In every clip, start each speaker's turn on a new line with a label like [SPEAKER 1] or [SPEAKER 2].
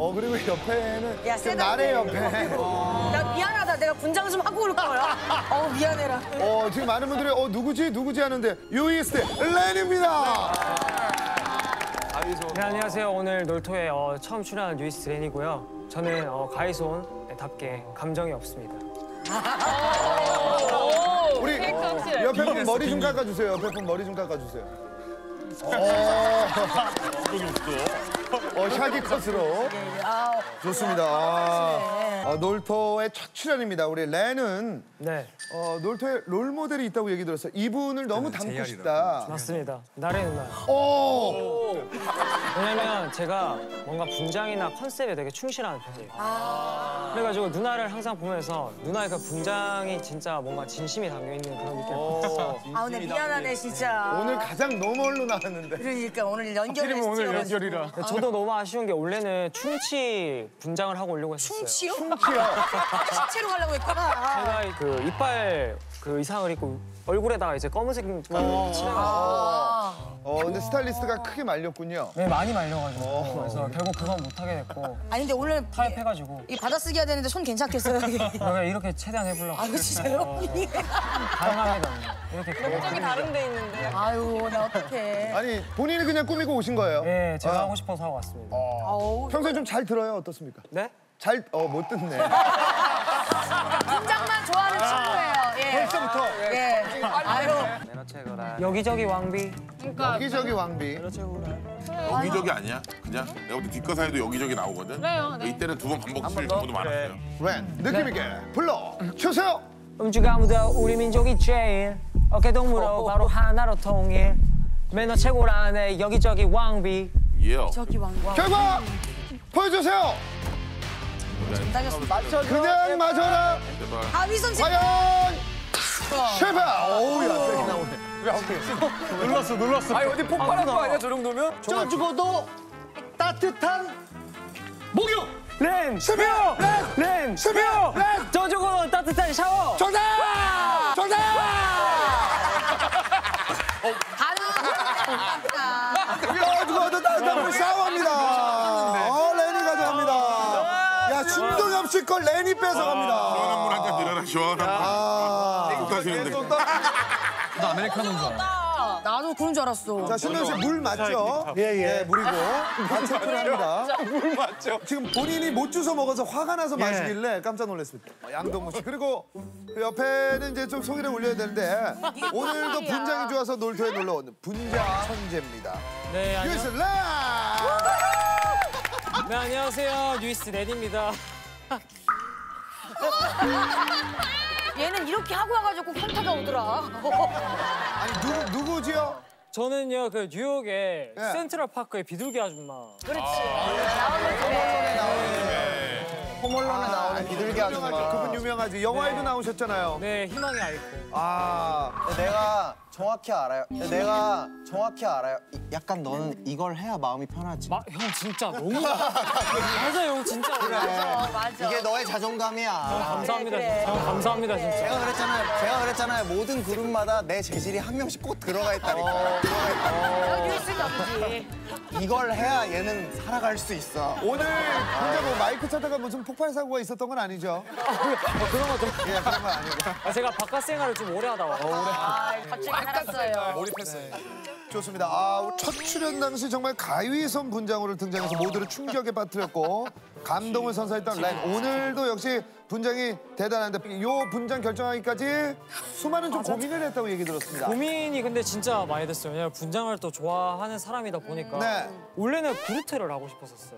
[SPEAKER 1] 어 그리고 옆에는
[SPEAKER 2] 야, 세다.
[SPEAKER 1] 나래 옆에.
[SPEAKER 2] 나 미안하다. 내가 분장 좀 하고 올 거야. 어 미안해라.
[SPEAKER 1] 어 지금 많은 분들이 어 누구지 누구지 하는데 뉴이스트 렌입니다.
[SPEAKER 3] 네, 안녕하세요. 오늘 놀토에 어, 처음 출연한 뉴이스트 렌이고요. 저는 어, 가위손답게 감정이 없습니다.
[SPEAKER 1] 우리 옆에 분 머리 좀 깎아주세요. 옆에 분 머리 좀 깎아주세요. 어, 어 샤기 컷으로 좋습니다. 아, 어, 놀토의 첫 출연입니다. 우리 렌은
[SPEAKER 3] 네,
[SPEAKER 1] 어, 놀토의 롤 모델이 있다고 얘기 들었어요. 이분을 너무 닮고 싶다.
[SPEAKER 3] 맞습니다. 나래 누나.
[SPEAKER 1] 오,
[SPEAKER 3] 왜냐면 제가 뭔가 분장이나 컨셉에 되게 충실한 편이에요. 그래가지고 누나를 항상 보면서 누나의 그 분장이 진짜 뭔가 진심이 담겨 있는 그런 느낌을 받았어요.
[SPEAKER 2] 아 오늘 미안하네 진짜.
[SPEAKER 1] 오늘 가장 너멀로 나왔는데.
[SPEAKER 2] 그러니까 오늘 연결을 오늘
[SPEAKER 3] 저도 너무 아쉬운 게 원래는 충치 분장을 하고 오려고 했었어요.
[SPEAKER 2] 충치요?
[SPEAKER 1] 충치요.
[SPEAKER 2] 신체로 가려고 했구나.
[SPEAKER 3] 제가 그 이빨 그 의상을 입고 얼굴에다가 이제 검은색 가루 칠해가지고
[SPEAKER 1] 어, 근데 스타일리스트가 크게 말렸군요.
[SPEAKER 3] 네 많이 말려가지고 그래서 결국 그건 못하게 됐고
[SPEAKER 2] 아니 근데 오늘
[SPEAKER 3] 타협해가지고
[SPEAKER 2] 이 받아쓰기 해야 되는데 손 괜찮겠어요?
[SPEAKER 3] 그냥 이렇게 최대한 해보려고
[SPEAKER 2] 아 진짜요?
[SPEAKER 3] 가능합니다. 이렇게
[SPEAKER 2] 목적이 다른 데 있는데. 아유 나 어떡해.
[SPEAKER 1] 아니 본인이 그냥 꾸미고 오신 거예요.
[SPEAKER 3] 네, 제가
[SPEAKER 1] 아.
[SPEAKER 3] 하고 싶어서 하고 왔습니다.
[SPEAKER 2] 아우
[SPEAKER 1] 평소에 좀 잘 들어요. 어떻습니까?
[SPEAKER 3] 네?
[SPEAKER 1] 잘, 어, 못 듣네.
[SPEAKER 2] 분장만 좋아하는 친구예요. 예.
[SPEAKER 1] 벌써부터
[SPEAKER 2] 예. 아유
[SPEAKER 3] 여기저기 왕비.
[SPEAKER 1] 여기저기 왕비.
[SPEAKER 4] 여기저기 아니야. 그냥 내가 볼때 뒷거사에도 여기저기 나오거든. 이때는 두 번 반복칠 경우도 많았어요.
[SPEAKER 1] 렌, 느낌 있게 불러 주세요.
[SPEAKER 3] 음주가 아무도 우리 민족이 제일 어깨 동무로 바로 하나로 통일. 매너 최고라네 여기저기 왕비.
[SPEAKER 4] 예.
[SPEAKER 2] 저기 왕왕.
[SPEAKER 1] 결과 보여주세요. 그냥 맞아라.
[SPEAKER 4] 제발.
[SPEAKER 2] 아 위선 씨.
[SPEAKER 1] 과연 실패. 오우야 세게 나오네.
[SPEAKER 5] 아니 어디 폭발할 거 아니야 저 정도면?
[SPEAKER 1] 쪄 죽어도 따뜻한 목욕.
[SPEAKER 3] 렌!
[SPEAKER 1] 실패. 렌,
[SPEAKER 3] 렌!
[SPEAKER 1] 실패. 렌,
[SPEAKER 3] 저쪽으로 따뜻한 샤워!
[SPEAKER 1] 정답. 정답. 쪄 죽어도 따뜻한 물 샤워합니다. 어, 렌이 가져갑니다. 야 신동엽 씨걸 렌이 뺏어갑니다.
[SPEAKER 4] 시원한 물한잔 드려라 시원한 물.
[SPEAKER 1] 아.
[SPEAKER 4] 못 하시는데.
[SPEAKER 2] 나도 그런 줄 알았어.
[SPEAKER 1] 자, 신동 씨물 맞죠? 예, 예. 물이고. 다 체크를 합니다.
[SPEAKER 5] 물 맞죠?
[SPEAKER 1] 지금 본인이 못 주워 먹어서 화가 나서 마시길래 깜짝 놀랐습니다. 어, 양동근 씨. 그리고 그 옆에는 이제 좀 소개를 올려야 되는데 오늘도 분장이 좋아서 놀토에 놀러 온 분장 천재입니다.
[SPEAKER 3] 네, 안녕,
[SPEAKER 1] 뉴이스트 렌!
[SPEAKER 3] 네, 안녕하세요. 뉴이스트 렌입니다.
[SPEAKER 2] 얘는 이렇게 하고 와가지고 현타가 오더라.
[SPEAKER 1] 아니 누구 누구지요?
[SPEAKER 3] 저는요, 그 뉴욕의
[SPEAKER 1] 네.
[SPEAKER 3] 센트럴 파크의 비둘기 아줌마.
[SPEAKER 1] 홈얼런에 나오는 비둘기 아줌마. 그분 유명하지. 영화에도 나오셨잖아요.
[SPEAKER 3] 네, 희망의 아이콘.
[SPEAKER 1] 아,
[SPEAKER 6] 내가 정확히 알아요. 내가 정확히 알아요. 이- 약간 너는 이걸 해야 마음이 편하지.
[SPEAKER 3] 마, 형 진짜 너무 맞아 형 진짜
[SPEAKER 6] 이게 너의 자존감이야.
[SPEAKER 3] 감사합니다 진짜 형 감사합니다 진짜
[SPEAKER 6] 제가 그랬잖아요. 제가 그랬잖아요. 모든 그룹마다 내 재질이 한 명씩 꼭 들어가 있다니까. 들어가 있다.
[SPEAKER 2] 뉴스가 아니지.
[SPEAKER 6] 이걸 해야 얘는 살아갈 수 있어.
[SPEAKER 1] 오늘 혼자 뭐 마이크 찾다가 무슨 폭발 사고가 있었던 건 아니죠? 그런 거죠? 예, 그런 건 아니고.
[SPEAKER 3] 아, 제가 바깥 생활을 좀 오래 하다 와서
[SPEAKER 2] 아, 갑자기 알았어요.
[SPEAKER 5] 몰입했어요.
[SPEAKER 1] 좋습니다. 아, 첫 출연 당시 정말 가위손 분장으로 등장해서 모두를 충격에 빠뜨렸고 감동을 선사했던 렌. 오늘도 역시 분장이 대단한데 요 분장 결정하기까지 수많은 좀 고민을 했다고 얘기 들었습니다.
[SPEAKER 3] 고민이 근데 진짜 많이 됐어요 왜냐면 분장을 또 좋아하는 사람이다 보니까
[SPEAKER 1] 네.
[SPEAKER 3] 원래는 구르테를 하고 싶었었어요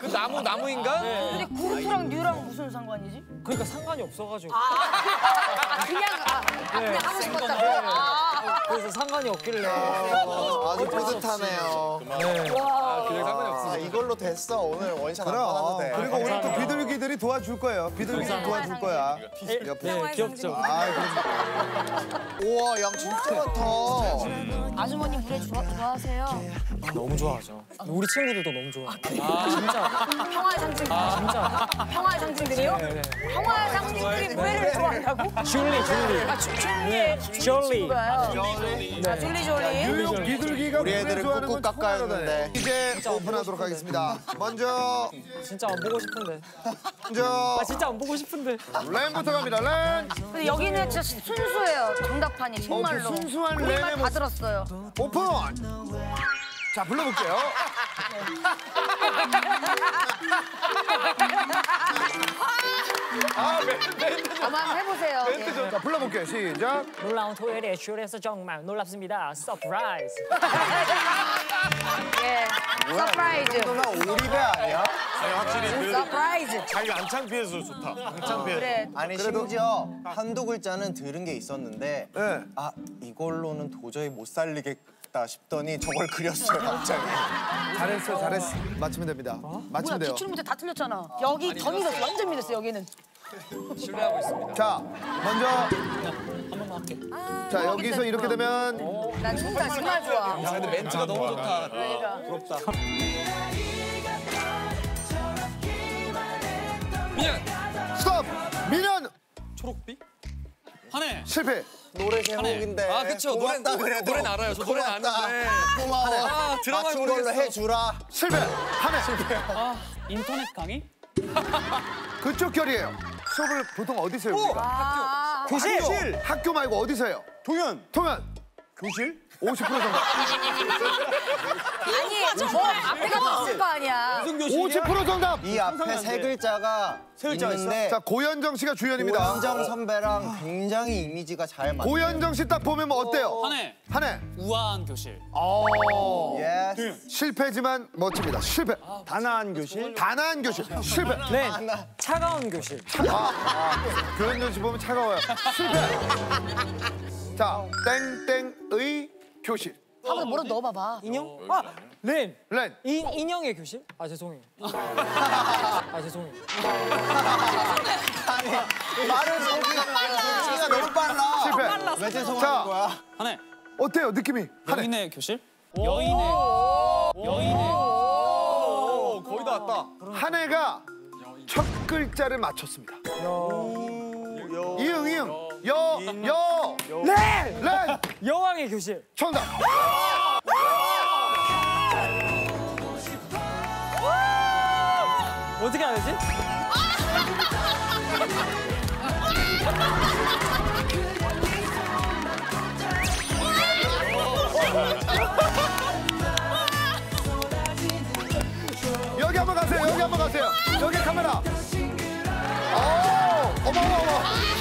[SPEAKER 5] 그 나무 나무 인간?
[SPEAKER 2] 근데 구루프랑 뉴랑 무슨 상관이지?
[SPEAKER 3] 그러니까 상관이 없어가지고
[SPEAKER 2] 아, 그냥, 아, 그냥 하고 싶었다고? 아,
[SPEAKER 3] 그래서 상관이 없길래
[SPEAKER 6] 아주 뿌듯하네요.
[SPEAKER 5] 그냥 상관이 없어.
[SPEAKER 6] 아, 이걸로 됐어. 오늘 원샷 안
[SPEAKER 1] 그럼.
[SPEAKER 6] 받아도 돼.
[SPEAKER 1] 그리고 오늘 또. 비둘기들이 도와줄 거예요. 비둘기들이 도와줄 거야. 옆에.
[SPEAKER 3] 네 귀엽죠
[SPEAKER 1] 아, 그럼
[SPEAKER 6] 우와, 양 진짜 많다.
[SPEAKER 2] 아주머니 물에 좋아, 좋아하세요?
[SPEAKER 3] 아, 너무 좋아하죠. 우리 친구들도 너무 좋아해요. 아, 진짜.
[SPEAKER 2] 평화의 상징.
[SPEAKER 3] 진짜.
[SPEAKER 2] 평화의 상징들이요?
[SPEAKER 3] 네, 네.
[SPEAKER 2] 평화의 상징들이 물회를 좋아한다고?
[SPEAKER 3] 줄리, 줄리.
[SPEAKER 2] 아, 주- 줄리의
[SPEAKER 3] 네,
[SPEAKER 2] 줄리
[SPEAKER 3] 졸리.
[SPEAKER 2] 친구가요. 아, 줄리 졸리.
[SPEAKER 1] 뉴욕 비둘기가
[SPEAKER 6] 우리
[SPEAKER 1] 좋아하는
[SPEAKER 6] 꾹꾹
[SPEAKER 1] 건
[SPEAKER 6] 깎아였는데.
[SPEAKER 1] 이제 오픈하도록 하겠습니다. 먼저
[SPEAKER 3] 진짜 안 보고 싶은데.
[SPEAKER 1] 먼저
[SPEAKER 3] 아, 진짜 안 보고 싶은데.
[SPEAKER 1] 렌부터 갑니다. 렌
[SPEAKER 2] 근데 여기는 진짜 순수해요. 정답판이 정말로.
[SPEAKER 1] 어, 그 순수한
[SPEAKER 2] 우리말
[SPEAKER 1] 렌의
[SPEAKER 2] 다
[SPEAKER 1] 모습.
[SPEAKER 2] 들었어요.
[SPEAKER 1] 오픈. 자 불러볼게요.
[SPEAKER 2] 한번 해보세요. 예.
[SPEAKER 1] 자 불러볼게요. 시작.
[SPEAKER 3] 놀라운 토요일에 슈에서 정말 놀랍습니다. surprise.
[SPEAKER 2] 예. Surprise.
[SPEAKER 6] 누나 오리배 아니야?
[SPEAKER 7] 아니 확실히 그래도
[SPEAKER 2] surprise.
[SPEAKER 7] 자기가 안 창피해서 좋다. 안 창피해.
[SPEAKER 2] 그래.
[SPEAKER 6] 아니 심지어 한두 글자는 들은 게 있었는데
[SPEAKER 1] 네.
[SPEAKER 6] 아 이걸로는 도저히 못 살리겠 다 싶더니 저걸 그렸어요 갑자기.
[SPEAKER 1] 잘했어, 잘했어. 맞추면 됩니다.
[SPEAKER 2] 뭐야
[SPEAKER 1] 맞추면 돼요.
[SPEAKER 2] 기출 문제 다 틀렸잖아. 여기 더 믿었어. 완전 믿었어 여기는.
[SPEAKER 5] 신뢰하고 있습니다.
[SPEAKER 1] 자, 먼저
[SPEAKER 3] 한 번만 할게.
[SPEAKER 1] 자 여기서 이렇게 되면
[SPEAKER 2] 난 진짜 정말 좋아.
[SPEAKER 5] 야, 근데 멘트가 너무 좋다.
[SPEAKER 2] 그러니까.
[SPEAKER 5] 미안.
[SPEAKER 1] 스톱. 민현
[SPEAKER 5] 초록빛? 한해.
[SPEAKER 1] 실패.
[SPEAKER 6] 노래 제목인데.
[SPEAKER 5] 아, 그쵸. 노래,
[SPEAKER 6] 그래도.
[SPEAKER 5] 노래는 알아요. 저 노래는
[SPEAKER 6] 고맙다.
[SPEAKER 5] 아는데.
[SPEAKER 6] 고마워.
[SPEAKER 5] 아, 드라마에
[SPEAKER 6] 맞춘 걸로. 해주라.
[SPEAKER 1] 실패. 한해.
[SPEAKER 3] 인터넷 강의?
[SPEAKER 1] 그쪽 결이에요. 수업을 보통 어디서 해요?
[SPEAKER 2] 아,
[SPEAKER 1] 교실. 학교 말고 어디서 해요?
[SPEAKER 7] 동현
[SPEAKER 1] 통연. 교실? 50% 정답.
[SPEAKER 2] 아니 저 앞에가 없을 거 아니야.
[SPEAKER 1] 50% 정답.
[SPEAKER 6] 이 앞에 세 글자가 있는데
[SPEAKER 1] 자 고현정 씨가 주연입니다.
[SPEAKER 6] 고현정 선배랑 굉장히 이미지가 잘 맞는.
[SPEAKER 1] 고현정 씨 딱 보면 뭐 어때요?
[SPEAKER 5] 한해.
[SPEAKER 1] 한해.
[SPEAKER 5] 우아한 교실.
[SPEAKER 6] Yes.
[SPEAKER 1] 실패지만 멋집니다. 실패.
[SPEAKER 7] 단아한 교실.
[SPEAKER 1] 단아한 교실. 실패.
[SPEAKER 3] 네. 차가운 교실.
[SPEAKER 1] 고현정 씨 보면 차가워요. 실패. 자 땡땡의 교실.
[SPEAKER 2] 한번 뭐라 넣어봐봐.
[SPEAKER 3] 인형? 아, 렌.
[SPEAKER 1] 렌.
[SPEAKER 3] 인, 인형의 교실? 아, 죄송해요. 아, 죄송해요.
[SPEAKER 6] 말을 저기가 저기가 너무 빨라.
[SPEAKER 1] 실패.
[SPEAKER 6] 왜 죄송한
[SPEAKER 1] 자.
[SPEAKER 6] 거야?
[SPEAKER 5] 한해.
[SPEAKER 1] 어때요 느낌이? 한해.
[SPEAKER 5] 여인의 교실? 여인의. 여인의.
[SPEAKER 7] 거의 다 왔다.
[SPEAKER 1] 한해가 첫 글자를 맞췄습니다. 이응 이응 여 여. 렌. 렌.
[SPEAKER 3] 여왕의 교실.
[SPEAKER 1] 정답.
[SPEAKER 3] 어떻게 안 되지?
[SPEAKER 1] 여기 한번 가세요. 여기 한번 가세요. 여기 카메라. 오, 어머 어머 어머.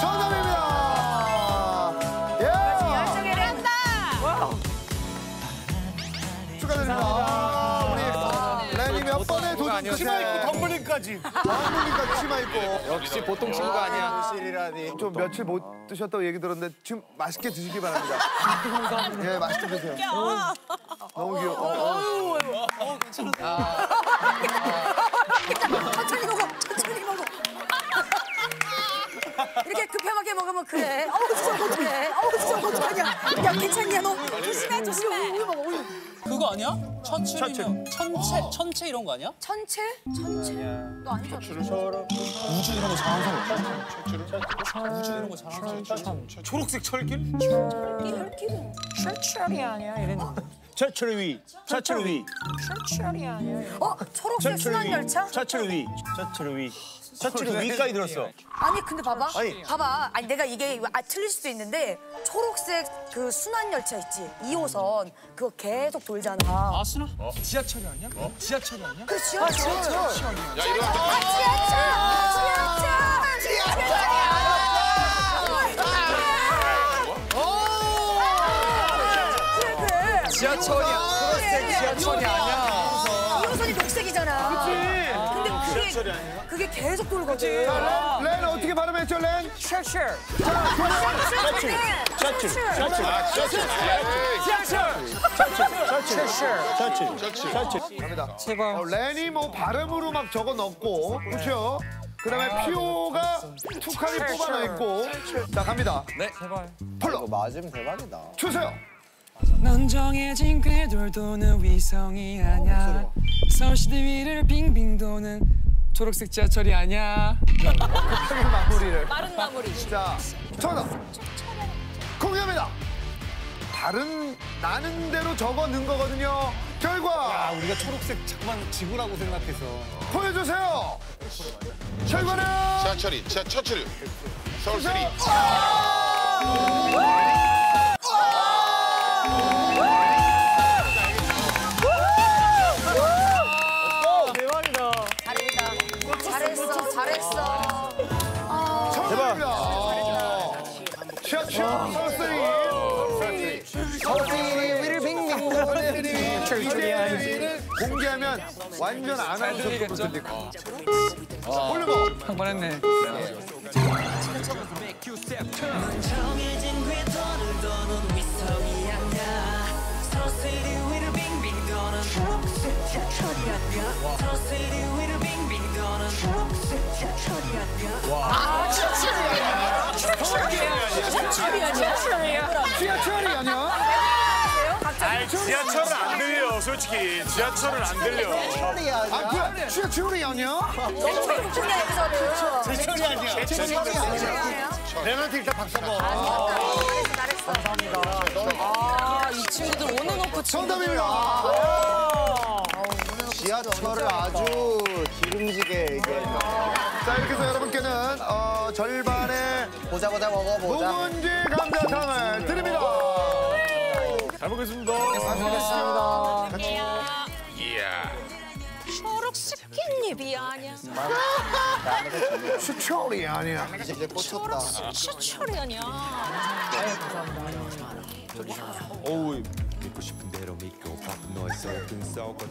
[SPEAKER 1] 정답입니다. 예. 축하드립니다. 아, 우리 몇 번의 도전 끝에
[SPEAKER 7] 치마 입고 덤블링까지.
[SPEAKER 1] 덤블링까지 치마 입고
[SPEAKER 5] 역시 보통 친구가 아니야.
[SPEAKER 6] 실이라니.
[SPEAKER 1] 좀 며칠 못 드셨다고 얘기 들었는데 지금 맛있게 드시기 바랍니다. 예, 맛있게 드세요. 너무 귀여워. 어, 어.
[SPEAKER 2] 천천히 먹어. 천천히 먹어. 이렇게 급하게 먹으면 그래. 어우 진짜 어떡해. 어우 진짜 어떡하냐. 야 괜찮냐 너. 조심해 조심해.
[SPEAKER 5] 그거 아니야? 처칠이면 천체, 천체 이런 거 아니야?
[SPEAKER 2] 천체? 천체? 너 아니잖아.
[SPEAKER 5] 우주 이런 거 잘하는 사람. 우주 이런 거 잘하는 사람.
[SPEAKER 7] 초록색 철길?
[SPEAKER 2] 혈기는.
[SPEAKER 3] 철철이 아니야 이랬는데.
[SPEAKER 7] 차철 위. 차철 위.
[SPEAKER 3] 철철이 아니야.
[SPEAKER 2] 어 초록색 순환 열차?
[SPEAKER 7] 차철 위. 차철 위. 차철 위까지 들었어.
[SPEAKER 2] 아니 근데 봐봐.
[SPEAKER 7] 아니.
[SPEAKER 2] 봐봐. 아니 내가 이게 아, 틀릴 수도 있는데 초록색 그 순환 열차 있지. 2호선 그거 계속 돌잖아.
[SPEAKER 5] 아, 순아? 지하철이 아니야? 지하철이 아니야?
[SPEAKER 2] 그 지하철.
[SPEAKER 4] 야 이러면
[SPEAKER 2] 아 지하철. 지하철. 지하철. 그래 그래.
[SPEAKER 5] 지하철이야. 초록색 지하철이 아니야.
[SPEAKER 2] 2호선이 녹색이잖아. 그치.
[SPEAKER 7] 철이 아니에요?
[SPEAKER 2] 그게 계속 돌거든.
[SPEAKER 1] 자, 렌, 렌 어떻게 발음했죠, 렌?
[SPEAKER 3] 셔츠.
[SPEAKER 7] 셔츠. 셔츠. 셔츠.
[SPEAKER 4] 아, 셔츠.
[SPEAKER 7] 셔츠. 셔츠. 셔츠.
[SPEAKER 1] 갑니다.
[SPEAKER 3] 제발.
[SPEAKER 1] 어, 렌이 뭐 발음으로 막 적어 넣고, 그렇죠? 그다음에 피오가 툭하니 뽑아내 있고, 자 갑니다.
[SPEAKER 3] 제발.
[SPEAKER 1] 폴로
[SPEAKER 6] 이거 맞으면 대박이다.
[SPEAKER 1] 주세요.
[SPEAKER 8] 넌 정해진 궤돌 도는 위성이 아냐 서울시대 위를 빙빙 도는 초록색 지하철이
[SPEAKER 1] 아니야. 급하게 마무리를.
[SPEAKER 2] 빠른 마무리.
[SPEAKER 1] 자, 정답. 공개합니다. 다른 나는 대로 적어 넣은 거거든요. 결과.
[SPEAKER 5] 야, 우리가 초록색 자꾸만 지구라고 생각해서.
[SPEAKER 1] 보여주세요. 결과는.
[SPEAKER 4] 지하철이, 지하철 서울
[SPEAKER 6] 3. 를
[SPEAKER 1] 공개하면 완전 아나운서 급을 텐데. 올려봐.
[SPEAKER 8] 한번 했네.
[SPEAKER 9] 초록색 지하철이 아냐
[SPEAKER 1] 지하철이 아니야?
[SPEAKER 7] 지하철은 안 들려, 솔직히. 지하철은 안 들려.
[SPEAKER 6] 철이야.
[SPEAKER 1] 아, 그래. 지하철이 아니야?
[SPEAKER 2] 너무 재밌네, 여기서는.
[SPEAKER 5] 철이 아니야. 철이 아니야. 렌한테 일단 박수 한 번.
[SPEAKER 2] 잘했어, 잘했어. 아, 이 친구들 오늘 놓고
[SPEAKER 1] 정답입니다.
[SPEAKER 6] 지하철을 아주 기름지게 얘기해.
[SPEAKER 1] 자, 이렇게 해서 여러분께는 어, 절반의
[SPEAKER 6] 보자 보자 먹어보자.
[SPEAKER 1] 묵은지 감자탕을 드립니다.
[SPEAKER 7] 잘 먹겠습니다.
[SPEAKER 4] 이야.
[SPEAKER 2] 초록색 깻잎이 아니야.
[SPEAKER 1] 수철이 아니야.
[SPEAKER 6] 이제 꽂혔다.
[SPEAKER 2] 추철이 아니야.
[SPEAKER 7] 어우,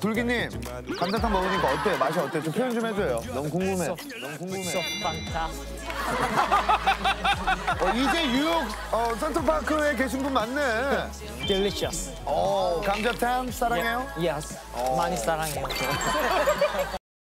[SPEAKER 1] 둘기님, 감자탕 먹으니까 어때? 맛이 어때? 좀 표현 좀 해줘요. 너무 궁금해. 너무 궁금해.
[SPEAKER 3] 빵타.
[SPEAKER 1] 어, 이제 뉴욕 어, 센트럴파크에 계신 분 맞네.
[SPEAKER 3] Delicious.
[SPEAKER 1] 어, 감자탕 사랑해요?
[SPEAKER 3] Yes. 많이 사랑해요.